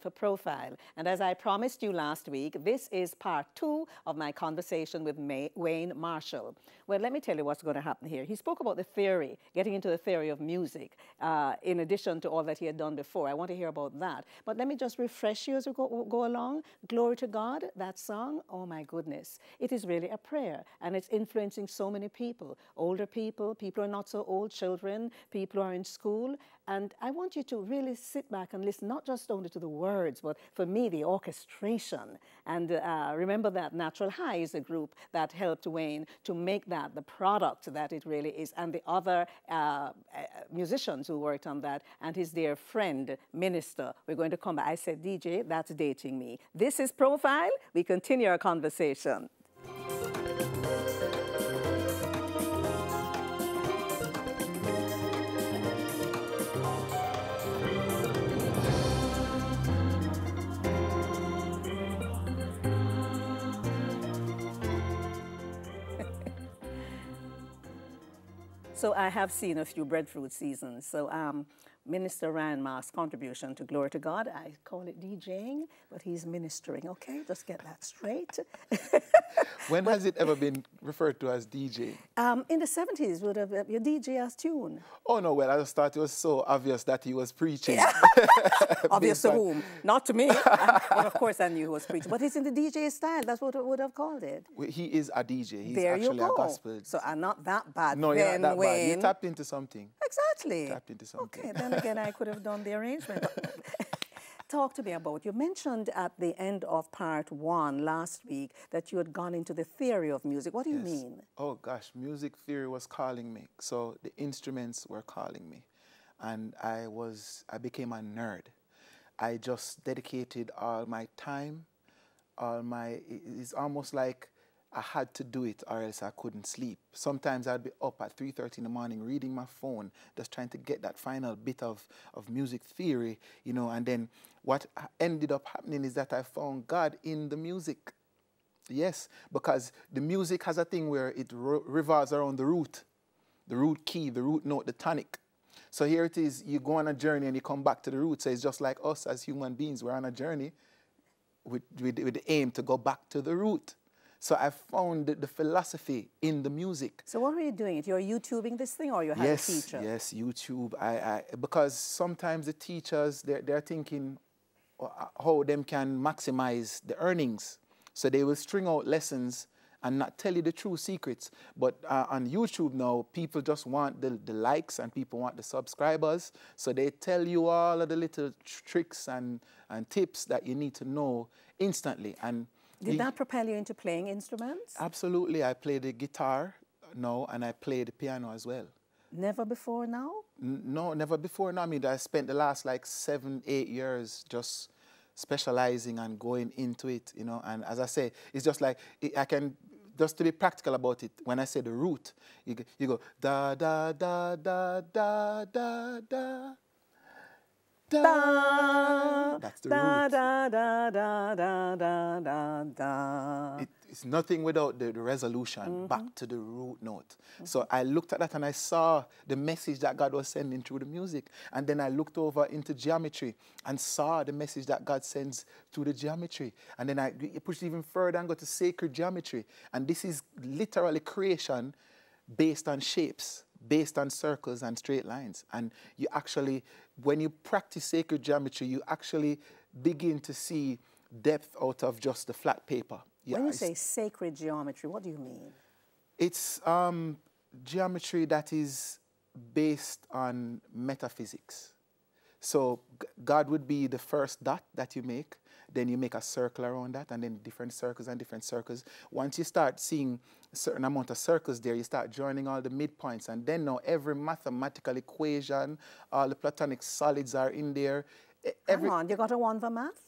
for Profile. And as I promised you last week, this is part two of my conversation with May Wayne Marshall. Well, let me tell you what's going to happen here. He spoke about the theory, getting into the theory of music, uh, in addition to all that he had done before. I want to hear about that. But let me just refresh you as we go, go along. Glory to God, that song, oh my goodness. It is really a prayer, and it's influencing so many people older people, people who are not so old, children, people who are in school. And I want you to really sit back and listen, not just only to the words, but for me, the orchestration. And uh, remember that Natural High is a group that helped Wayne to make that the product that it really is, and the other uh, uh musicians who worked on that, and his dear friend, Minister. We're going to come back. I said, DJ, that's dating me. This is Profile. We continue our conversation. So I have seen a few breadfruit seasons. So um, Minister Ryan Mark's contribution to Glory to God. I call it DJing, but he's ministering, okay? Just get that straight. when but, has it ever been referred to as DJ? Um, in the 70s, would have uh, your DJ as tune. Oh, no, well, I just thought it was so obvious that he was preaching. Obvious to whom? Not to me. but of course, I knew he was preaching. But it's in the DJ style. That's what I would have called it. Well, he is a DJ. He's there actually you go. a gospel. So I'm not that bad. No, you're not that Wayne. bad. You tapped into something. Exactly. Tapped into something. Okay, then again, I could have done the arrangement. Talk to me about, you mentioned at the end of part one last week that you had gone into the theory of music. What do you yes. mean? Oh gosh, music theory was calling me. So the instruments were calling me. And I was, I became a nerd. I just dedicated all my time, all my, it's almost like I had to do it or else I couldn't sleep. Sometimes I'd be up at 3.30 in the morning reading my phone, just trying to get that final bit of, of music theory, you know, and then what ended up happening is that I found God in the music. Yes, because the music has a thing where it revolves around the root, the root key, the root note, the tonic. So here it is, you go on a journey and you come back to the root. So it's just like us as human beings, we're on a journey with, with, with the aim to go back to the root. So I found the philosophy in the music. So what were you doing? You're YouTubing this thing or you had yes, a teacher? Yes, YouTube. I, I, because sometimes the teachers, they're, they're thinking uh, how them can maximize the earnings. So they will string out lessons and not tell you the true secrets. But uh, on YouTube now, people just want the, the likes and people want the subscribers. So they tell you all of the little tr tricks and, and tips that you need to know instantly. And did that propel you into playing instruments? Absolutely. I play the guitar now and I play the piano as well. Never before now? N no, never before now. I mean, I spent the last like seven, eight years just specializing and going into it, you know. And as I say, it's just like I can just to be practical about it, when I say the root, you, you go da da da da da da da da. That's the da, root. Da, da, da, da, da, da, da. It, it's nothing without the, the resolution, mm -hmm. back to the root note. Mm -hmm. So I looked at that and I saw the message that God was sending through the music. And then I looked over into geometry and saw the message that God sends through the geometry. And then I pushed even further and got to sacred geometry. And this is literally creation based on shapes based on circles and straight lines. And you actually, when you practice sacred geometry, you actually begin to see depth out of just the flat paper. Yeah, when you say sacred geometry, what do you mean? It's um, geometry that is based on metaphysics. So God would be the first dot that you make, then you make a circle around that, and then different circles and different circles. Once you start seeing a certain amount of circles there, you start joining all the midpoints, and then now every mathematical equation, all the platonic solids are in there. Every Come on, you got a one for math?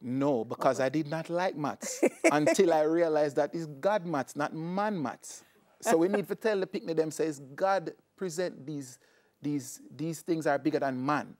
No, because I did not like maths until I realized that it's God maths, not man maths. So we need to tell the picnic them says God present these, these, these things are bigger than man.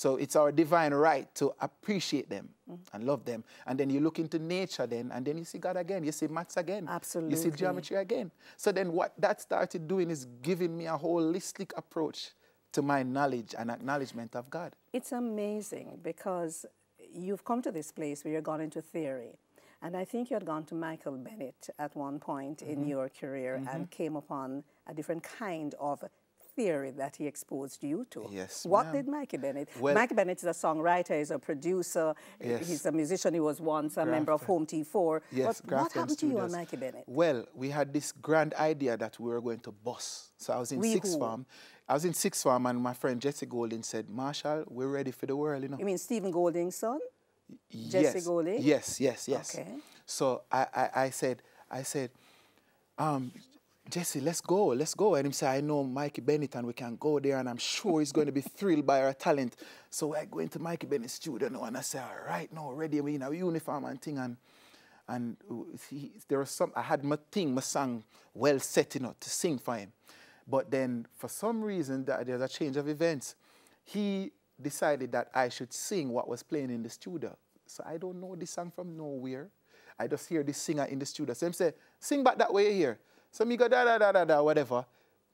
So it's our divine right to appreciate them mm. and love them. And then you look into nature then, and then you see God again. You see maths again. Absolutely. You see geometry again. So then what that started doing is giving me a holistic approach to my knowledge and acknowledgement of God. It's amazing because you've come to this place where you've gone into theory. And I think you had gone to Michael Bennett at one point mm -hmm. in mm-hmm. your career mm -hmm. and came upon a different kind of theory that he exposed you to. Yes. What did Mikey Bennett? Well, Mikey Bennett is a songwriter, he's a producer, yes. he's a musician, he was once a Grafton. member of Home T4. Yes, but what happened to you on Mikey Bennett? Well, we had this grand idea that we were going to boss. So I was in we sixth who? form. I was in sixth form and my friend Jesse Golding said, Marshall, we're ready for the world, you know. You mean Stephen Golding's son? Yes. Jesse Golding? Yes, yes, yes. Okay. So I, I, I said, I said, um, Jesse, let's go, let's go. And he said, I know Mikey Bennett and we can go there and I'm sure he's going to be thrilled by our talent. So I go into Mikey Bennett's studio and I say, all right, now ready, we in a uniform and thing. And, and uh, he, there was some, I had my thing, my song well set, you know, to sing for him. But then for some reason, that there's a change of events. He decided that I should sing what was playing in the studio. So I don't know this song from nowhere. I just hear this singer in the studio. So him say, sing back that way here. So me go da da da da da whatever,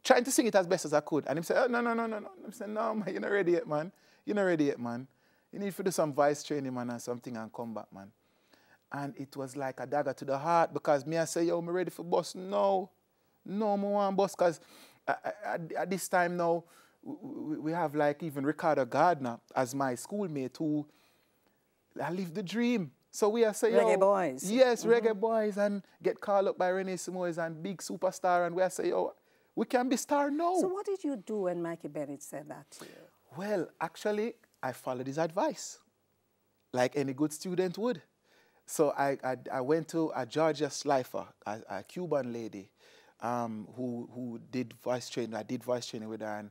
trying to sing it as best as I could. And him say, oh, no, no, no, no, no. I say, no, man, you're not ready yet, man. You're not ready yet, man. You need to do some voice training, man, and something and come back, man. And it was like a dagger to the heart because me, I say, yo, I'm ready for boss. No, no, I want boss because at this time now, we have like even Ricardo Gardner as my schoolmate who I live the dream. So we are saying, reggae boys. Yes, mm -hmm. reggae boys, and get called up by Rene Simoes and big superstar, and we are saying, oh, we can be star now. So what did you do when Mikey Bennett said that to you? Well, actually, I followed his advice, like any good student would. So I, I, I went to a Georgia Slifer, a, a Cuban lady, um, who, who did voice training. I did voice training with her, and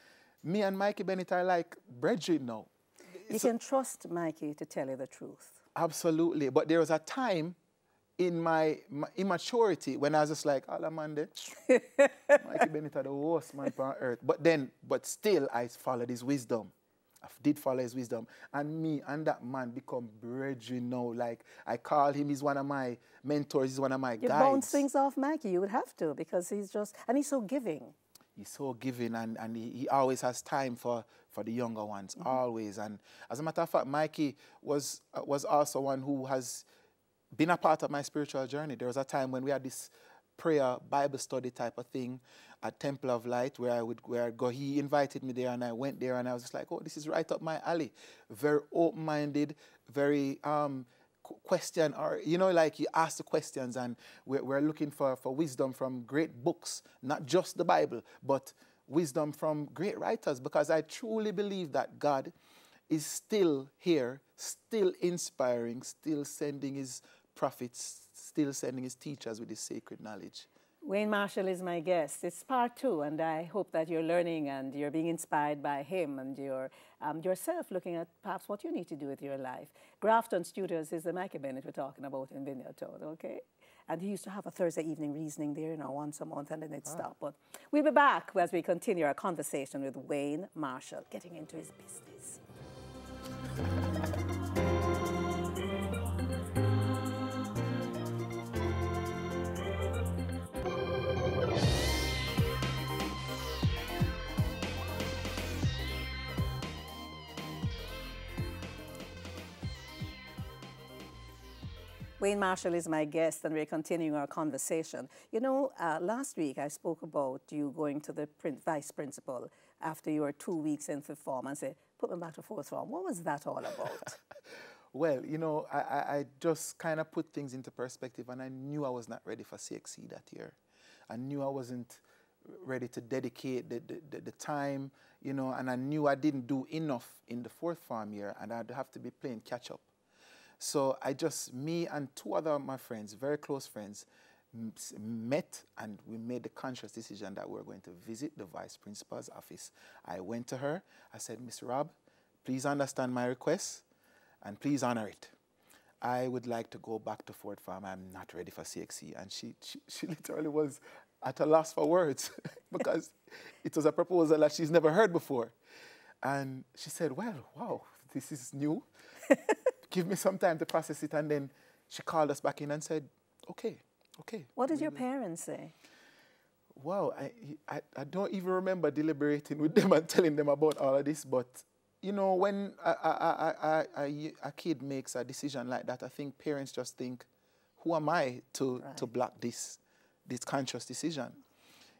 me and Mikey Bennett are like brethren now. You so, can trust Mikey to tell you the truth. Absolutely. But there was a time in my, my immaturity when I was just like, Alamande, Mikey Bennett are the worst man on earth. But then, but still, I followed his wisdom. I did follow his wisdom. And me and that man become brethren now. Like, I call him, he's one of my mentors, he's one of my you guides. You bounce things off Mikey, you would have to, because he's just, and he's so giving he's so giving and, and he, he always has time for, for the younger ones, mm -hmm. always. And as a matter of fact, Mikey was, uh, was also one who has been a part of my spiritual journey. There was a time when we had this prayer, Bible study type of thing at Temple of Light where I would where I'd go. He invited me there and I went there and I was just like, oh, this is right up my alley. Very open-minded, very um, question or you know like you ask the questions and we're, we're looking for, for wisdom from great books not just the bible but wisdom from great writers because i truly believe that god is still here still inspiring still sending his prophets still sending his teachers with his sacred knowledge Wayne Marshall is my guest. It's part two, and I hope that you're learning and you're being inspired by him and you're um, yourself looking at perhaps what you need to do with your life. Grafton Studios is the Mikey Bennett we're talking about in Vineyard Town, okay? And he used to have a Thursday evening reasoning there, you know, once a month, and then it ah. stopped. But we'll be back as we continue our conversation with Wayne Marshall, getting into his business. Wayne Marshall is my guest, and we're continuing our conversation. You know, uh, last week I spoke about you going to the vice principal after you were two weeks in fifth form and said, put me back to fourth form. What was that all about? well, you know, I, I just kind of put things into perspective, and I knew I was not ready for CXC that year. I knew I wasn't ready to dedicate the, the, the, time, you know, and I knew I didn't do enough in the fourth form year, and I'd have to be playing catch up. So I just, me and two other of my friends, very close friends, met and we made the conscious decision that we we're going to visit the vice principal's office. I went to her. I said, Miss Rob, please understand my request. and please honor it. I would like to go back to Fort Farm. I'm not ready for CXC. And she, she, she literally was at a loss for words because it was a proposal that she's never heard before. And she said, Well, wow, this is new. Give me some time to process it. And then she called us back in and said, Okay, okay. What did your parents say? Wow, I, I, I don't even remember deliberating with them and telling them about all of this, but you know, when a, a, a, a, kid makes a decision like that, I think parents just think, who am I to, right. to block this, this conscious decision?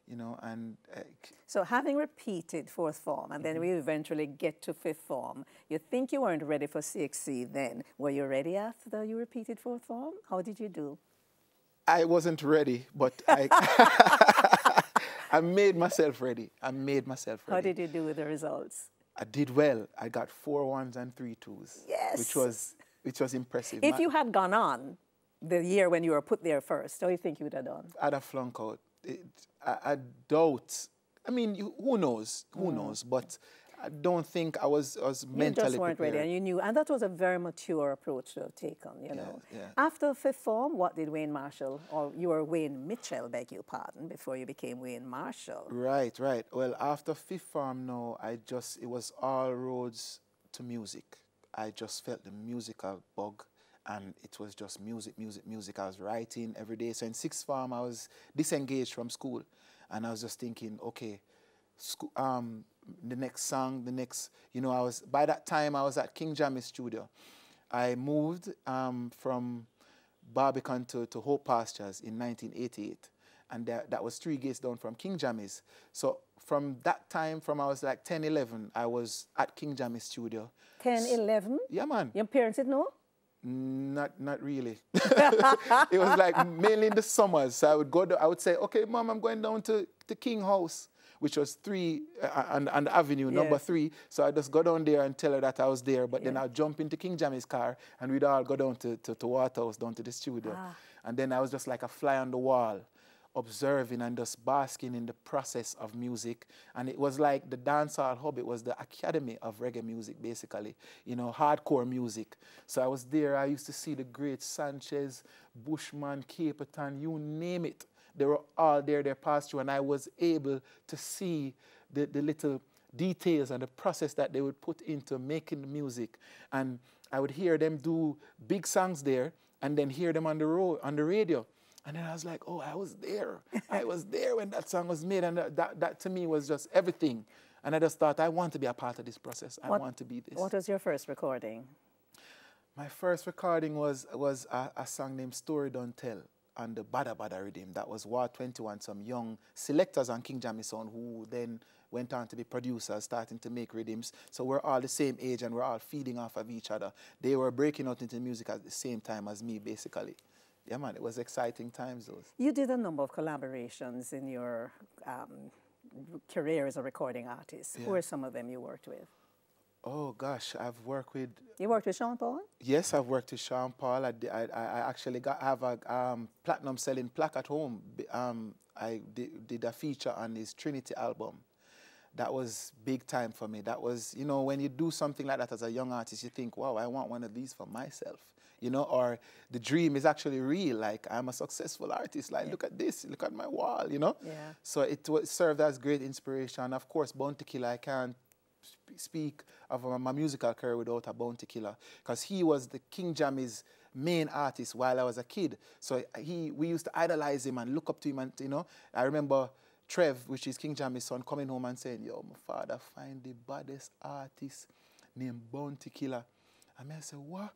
You know, and... Uh, so having repeated fourth form, and then mm -hmm. we eventually get to fifth form, you think you weren't ready for CXC then. Were you ready after you repeated fourth form? How did you do? I wasn't ready, but I... I made myself ready. I made myself ready. How did you do with the results? I did well. I got four ones and three twos. Yes. Which was which was impressive. If you had gone on the year when you were put there first, how do you think you would have done? I'd have flunk out. It, I, I, doubt. I mean, you, who knows? Who mm. knows? But I don't think I was, I was mentally You just weren't prepared. ready, and you knew, and that was a very mature approach to have taken, you know. Yeah, yeah. After fifth form, what did Wayne Marshall, or you were Wayne Mitchell, beg your pardon, before you became Wayne Marshall? Right, right. Well, after fifth form, no, I just, it was all roads to music. I just felt the musical bug and it was just music, music, music. I was writing every day. So in sixth form, I was disengaged from school, and I was just thinking, okay, school, um, the next song, the next, you know, I was, by that time I was at King Jammy's studio. I moved um, from Barbican to, to Hope Pastures in 1988. And that, that was three gates down from King Jammy's. So from that time, from I was like 10, 11, I was at King Jammy's studio. 10, 11? Yeah, man. Your parents didn't know? Not, not really. it was like mainly in the summers. So I would go. To, I would say, "Okay, mom, I'm going down to the King House." which was three uh, on, on avenue, number three. So I just go down there and tell her that I was there. But yeah. then I'll jump into King Jammy's car and we'd all go down to, to, to Waterhouse, down to the studio. Ah. And then I was just like a fly on the wall, observing and just basking in the process of music. And it was like the dancehall hub, it was the academy of reggae music, basically, you know, hardcore music. So I was there, I used to see the great Sanchez, Bushman, Capleton, you name it they were all there, they passed and I was able to see the, the little details and the process that they would put into making the music. And I would hear them do big songs there and then hear them on the road, on the radio. And then I was like, oh, I was there. I was there when that song was made. And that, that, to me was just everything. And I just thought, I want to be a part of this process. I want to be this. What was your first recording? My first recording was, was a, a song named Story Don't Tell and the Bada Bada rhythm. That was War 21, some young selectors on King Jamison who then went on to be producers, starting to make rhythms. So we're all the same age and we're all feeding off of each other. They were breaking out into music at the same time as me, basically. Yeah, man, it was exciting times, those. You did a number of collaborations in your um, career as a recording artist. Yeah. Who are some of them you worked with? Oh gosh, I've worked with. You worked with Sean Paul? Yes, I've worked with Sean Paul. I, I, I actually got have a um, platinum selling plaque at home. Um, I did, did a feature on his Trinity album. That was big time for me. That was, you know, when you do something like that as a young artist, you think, wow, I want one of these for myself. You know, or the dream is actually real. Like I'm a successful artist. Like yeah. look at this, look at my wall. You know. Yeah. So it served as great inspiration. Of course, Bounty Killer, I can't speak of my musical career without a bounty killer because he was the King Jammy's main artist while I was a kid. So he, we used to idolize him and look up to him. And, you know, I remember Trev, which is King Jammy's son, coming home and saying, yo, my father find the baddest artist named Bounty Killer. And I said, what?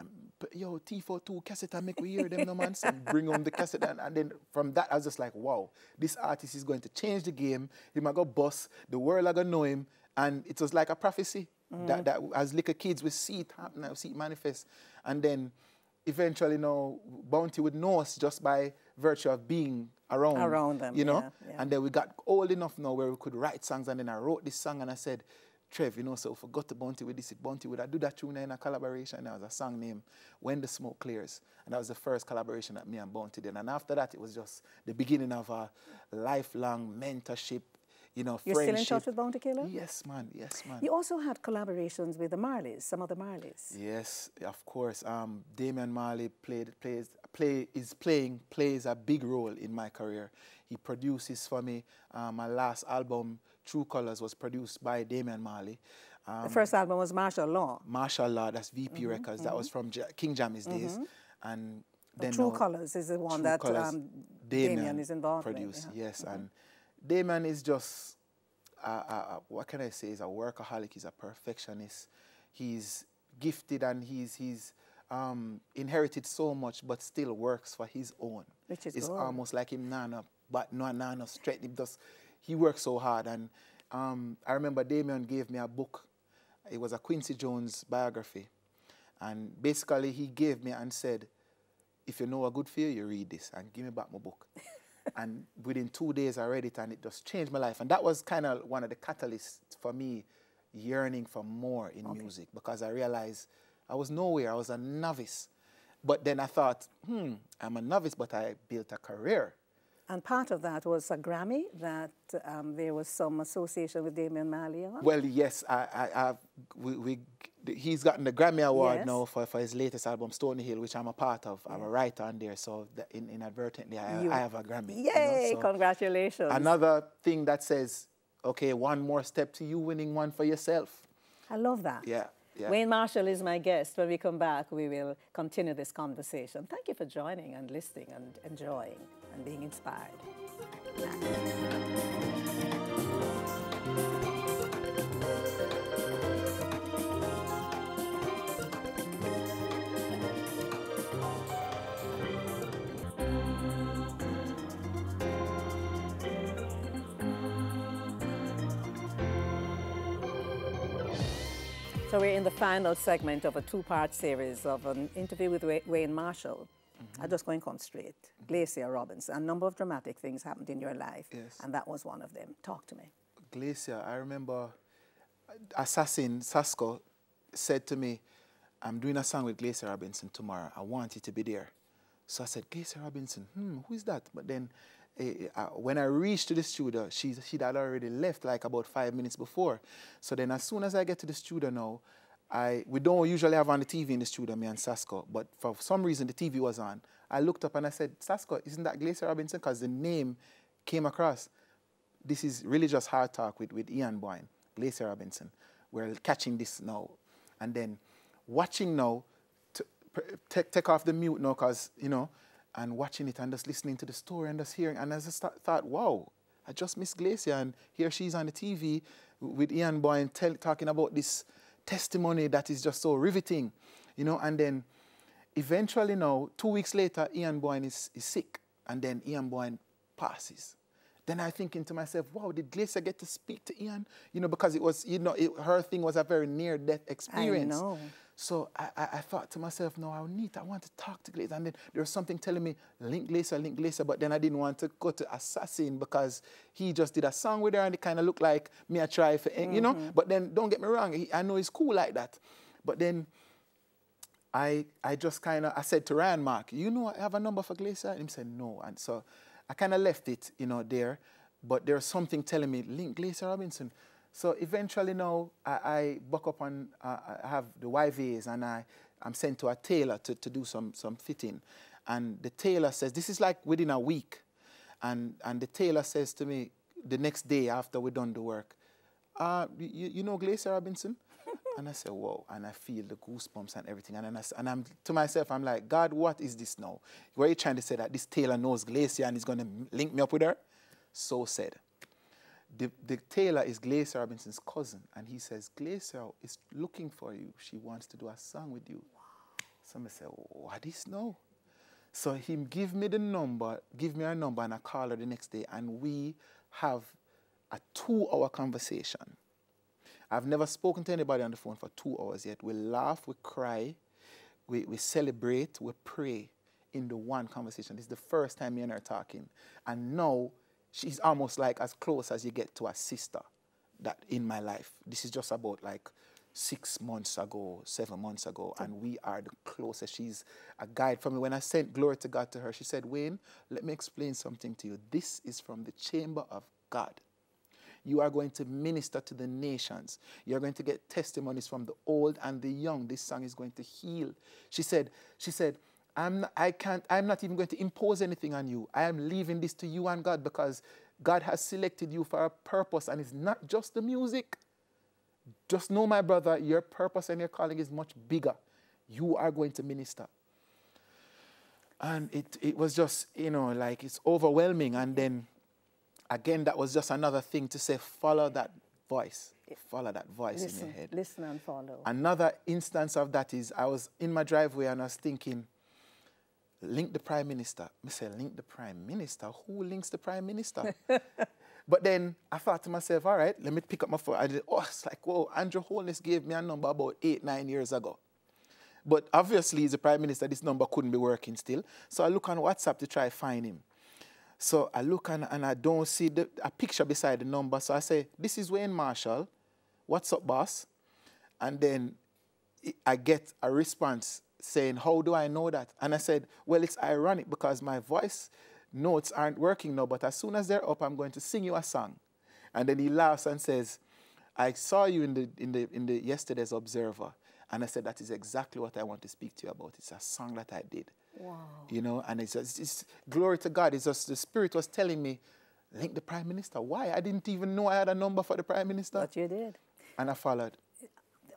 Um, yo, T42 cassette and make we hear them no man. So bring on the cassette and, and, then from that I was just like, wow, this artist is going to change the game. He might go boss. The world are gonna know him. And it was like a prophecy mm. that, that as little kids we see it happen, we see it manifest. And then eventually, know, Bounty would know us just by virtue of being around, around them, you know. Yeah, yeah. And then we got old enough now where we could write songs. And then I wrote this song and I said, Trev, you know, so forgot to Bounty with this. Bounty would I do that tune in a collaboration? And There was a song named When the Smoke Clears. And that was the first collaboration that me and Bounty did. And after that, it was just the beginning of a lifelong mentorship you know, You're friendship. still in touch with Bounty Killer? Yes, man. Yes, man. You also had collaborations with the Marleys, some of the Marleys. Yes, of course. Um, Damian Marley played plays play is playing plays a big role in my career. He produces for me. Um, my last album, True Colors, was produced by Damian Marley. Um, the first album was Martial Law. Martial Law, that's VP Mm-hmm, Records. That was from J- King Jammy's days, and then True now- Colors is the one True that um, Damian is involved produced, yeah. Yes, and Damian is just, uh, uh, uh, what can I say? He's a workaholic. He's a perfectionist. He's gifted and he's he's um, inherited so much, but still works for his own. Which is it's good. almost like him nana, but no nana straight. He does. He works so hard, and um, I remember Damian gave me a book. It was a Quincy Jones biography, and basically he gave me and said, if you know a good fear, you read this and give me back my book. and within two days, I read it and it just changed my life. And that was kind of one of the catalysts for me yearning for more in music because I realized I was nowhere. I was a novice. But then I thought, hmm, I'm a novice, but I built a career. And part of that was a Grammy that um, there was some association with Damian Marley on. Well, yes, I, I, I we, we, he's gotten the Grammy Award Yes. now for, for his latest album, Stony Hill, which I'm a part of. I'm a writer on there, so in, inadvertently, I, I have a Grammy. you know, Yay, so- congratulations. Another thing that says, okay, one more step to you winning one for yourself. I love that. Yeah, yeah. Wayne Marshall is my guest. When we come back, we will continue this conversation. Thank you for joining and listening and enjoying and being inspired. So we're in the final segment of a two-part series of an interview with Wayne Marshall. I'm just going to come straight. Glacier Robinson. A number of dramatic things happened in your life, Yes. and that was one of them. Talk to me. Glacier, I remember Assassin Sasco said to me, I'm doing a song with Glacier Robinson tomorrow. I want you to be there. So I said, Glacier Robinson, hmm, who is that? But then Eh, eh, when I reached to the studio, she, she had already left like about five minutes before. So then as soon as I get to the studio now, I, we don't usually have on the TV in the studio, me and Sasco, but for some reason the TV was on. I looked up and I said, Sasco, isn't that Glacier Robinson? Because the name came across this is really just hard talk with, with Ian Boyne, Glacier Robinson. We're catching this now. And then watching now, take, take off the mute now, because, you know, and watching it and just listening to the story and just hearing. And I just thought, wow, I just missed Glacier. And here she's on the TV with Ian Boyne tell, talking about this testimony that is just so riveting, you know. And then eventually now, two weeks later, Ian Boyne is, is sick. And then Ian Boyne passes. Then I thinking to myself, wow, did Glacier get to speak to Ian? You know, because it was, you know, it, her thing was a very near-death experience. I know. So I, I, I thought to myself, no, I need, I want to talk to Glacier. And then there was something telling me, link Glacier, link Glacier. But then I didn't want to go to Assassin because he just did a song with her and it kind of looked like me I try for, you know. Mm-hmm. But then don't get me wrong, he, I know he's cool like that. But then I, I just kind of, I said to Ryan Mark, you know, I have a number for Glacier? And he said, no. And so I kind of left it, you know, there. But there's something telling me, link Glacier Robinson. So eventually now, I, I buck up on, uh, I have the YVAs and I, I'm sent to a tailor to, to do some, some fitting. And the tailor says, this is like within a week. And, and the tailor says to me the next day after we done the work, uh, you, you know Glacier Robinson? and I said, whoa. And I feel the goosebumps and everything. And, I, and I'm to myself, I'm like, God, what is this now? Were you trying to say that this tailor knows Glacier and is going to link me up with her? So said. The, the tailor is Glacier Robinson's cousin. And he says, Glacier is looking for you. She wants to do a song with you. Somebody said, what is now? So him give me the number, give me her number, and I call her the next day, and we have a two-hour conversation. I've never spoken to anybody on the phone for two hours yet. We laugh, we cry, we, we celebrate, we pray in the one conversation. This is the first time me and her talking. And now she's almost like as close as you get to a sister that in my life. This is just about like six months ago, seven months ago, and we are the closest. She's a guide for me. When I sent Glory to God to her, she said, Wayne, let me explain something to you. This is from the chamber of God. You are going to minister to the nations. You're going to get testimonies from the old and the young. This song is going to heal. She said, she said, I'm not, I can't, I'm not even going to impose anything on you. I am leaving this to you and God because God has selected you for a purpose and it's not just the music. Just know, my brother, your purpose and your calling is much bigger. You are going to minister. And it, it was just, you know, like it's overwhelming. And then again, that was just another thing to say, follow that voice. Follow that voice listen, in your head. Listen and follow. Another instance of that is I was in my driveway and I was thinking, link the prime minister. I said, link the prime minister? Who links the prime minister? but then I thought to myself, all right, let me pick up my phone. I did, oh, it's like, whoa, Andrew Holness gave me a number about eight, nine years ago. But obviously, as a prime minister, this number couldn't be working still. So I look on WhatsApp to try find him. So I look and, and I don't see the, a picture beside the number. So I say, this is Wayne Marshall. What's up, boss? And then I get a response saying, How do I know that? And I said, Well, it's ironic because my voice notes aren't working now, but as soon as they're up, I'm going to sing you a song. And then he laughs and says, I saw you in the, in the, in the yesterday's Observer. And I said, That is exactly what I want to speak to you about. It's a song that I did. Wow. You know, and it's just, it's, glory to God. It's just the Spirit was telling me, link the Prime Minister. Why? I didn't even know I had a number for the Prime Minister. But you did. And I followed.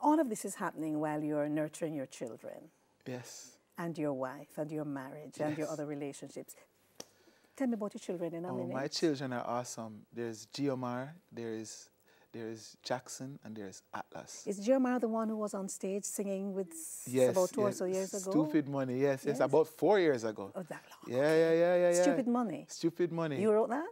All of this is happening while you're nurturing your children. Yes. And your wife and your marriage yes. and your other relationships. Tell me about your children in a oh, minute. My children are awesome. There's Geomar, there is there is Jackson, and there's Atlas. Is Geomar the one who was on stage singing with yes, about two yes. or so years ago? Stupid Money, yes, yes, yes, about four years ago. Oh, that long. Yeah, yeah, yeah, yeah, yeah. Stupid Money. Stupid Money. You wrote that?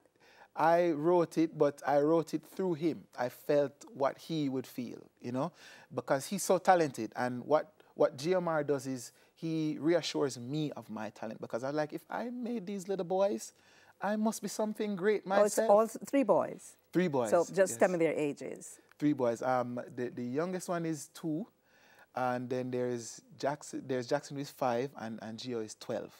I wrote it, but I wrote it through him. I felt what he would feel, you know, because he's so talented. And what, what GMR does is he reassures me of my talent because I'm like, if I made these little boys, I must be something great myself. Oh, it's all three boys? Three boys. So just yes. tell me their ages. Three boys. Um, the, the youngest one is two, and then there's Jackson, there's Jackson who is five, and, and Gio is 12.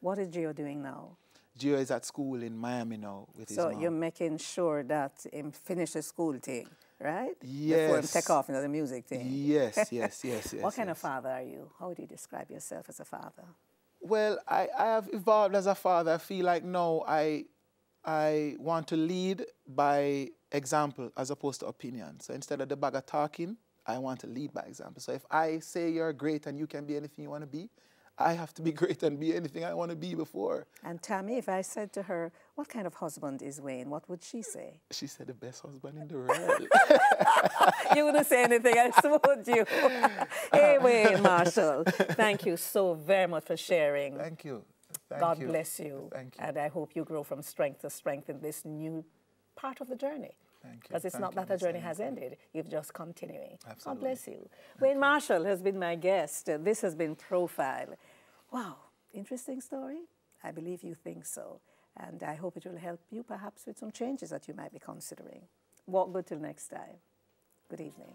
What is Gio doing now? Gio is at school in Miami now with so his mom. So you're making sure that him finish the school thing, right? Yes. Before him take off into the music thing. Yes, yes, yes, yes. what kind yes. of father are you? How would you describe yourself as a father? Well, I, I have evolved as a father. I feel like no, I I want to lead by example as opposed to opinion. So instead of the bag of talking, I want to lead by example. So if I say you're great and you can be anything you want to be, I have to be great and be anything I want to be before. And Tammy, if I said to her, What kind of husband is Wayne? What would she say? She said, The best husband in the world. you wouldn't say anything else, would you? hey, Wayne Marshall, thank you so very much for sharing. Thank you. Thank God you. bless you. Thank you. And I hope you grow from strength to strength in this new part of the journey. Because it's Thank not you, that the journey has ended. You've just continuing. Absolutely. God bless you. Wayne Marshall has been my guest. This has been Profile. Wow, interesting story. I believe you think so. And I hope it will help you perhaps with some changes that you might be considering. Walk good till next time. Good evening.